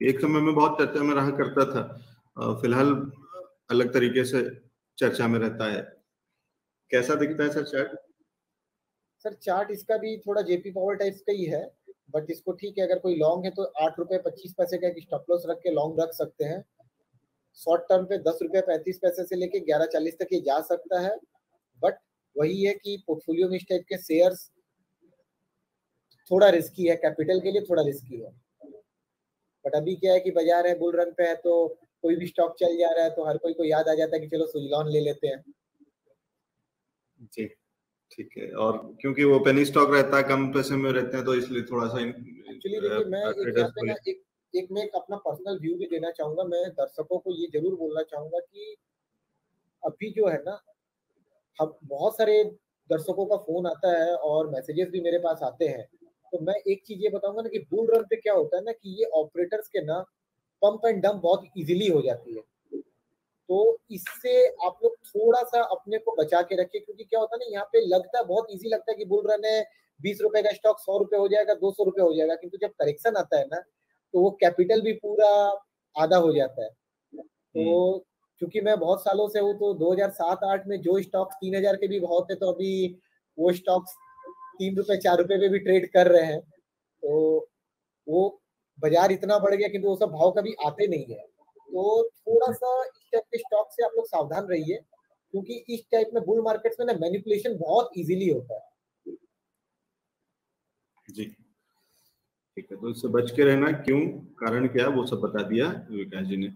एक समय में बहुत चर्चा में रहा करता था। फ़िलहाल अलग तरीके से चर्चा में रहता है। कैसा दिखता है सर चार्ट सर चार्ट इसका भी थोड़ा जेपी पावर टाइप्स का ही है बट इसको ठीक है, अगर कोई लॉन्ग है तो आठ रुपए पच्चीस पैसे का स्टॉप लॉस रख के लॉन्ग रख सकते हैं। शॉर्ट टर्म पे दस रुपए पैंतीस पैसे से लेके ग्यारह चालीस तक ये जा सकता है बट वही है कि पोर्टफोलियो में इस टाइप के शेयर्स थोड़ा रिस्की है कैपिटल के लिए थोड़ा रिस्की है। बट अभी क्या है कि बाज़ार है बुल रन पे है तो कोई भी स्टॉक चल जा रहा है तो हर कोई को याद आ जाता है कि चलो सुजलॉन ले लेते हैं। जी ठीक है। और क्योंकि वो पेनी स्टॉक रहता है कम पैसे में रहते हैं तो इसलिए थोड़ा सा एक्चुअली देखिए मैं एक एक एक मैं अपना पर्सनल व्यू भी देना चाहूँगा। मैं दर्शकों को ये ज़रूर बोलना चाहूँगा कि अभी जो है ना हम बहुत सारे दर्शकों का फ़ोन आता है और मैसेजेस भी मेरे पास आते हैं। तो मैं एक चीज़ ये बताऊँगा ना कि बुल रन पे क्या होता है ना कि ये ऑपरेटर्स के ना पंप एंड डंप बहुत इजीली हो जाती है तो इससे आप लोग थोड़ा सा अपने को बचा के रखिए क्योंकि क्या होता है ना यहाँ पे लगता है बहुत इजी लगता है कि बुल रन है बीस रुपए का स्टॉक सौ रुपए हो जाएगा दो सौ रुपए हो जाएगा किंतु जब करेक्शन आता है ना तो वो कैपिटल भी पूरा आधा हो जाता है तो हम्म। क्योंकि मैं बहुत सालों से हूँ तो 2007-8 में जो स्टॉक्स तीन हज़ार के भी बहुत थे तो अभी वो स्टॉक्स तीन रुपए, चार रुपए पे भी ट्रेड कर रहे हैं। तो वो बाज़ार इतना बढ़ गया किंतु वो सब भाव कभी आते नहीं है। तो थोड़ा सा इस टाइप के स्टॉक से आप लोग सावधान रहिए, क्योंकि इस टाइप में बुल मार्केट्स में ना मैनिपुलेशन बहुत इजीली होता है। जी। ठीक है तो इससे बच के रहना, क्यों? कारण क्या वो सब बता दिया विकास जी ने।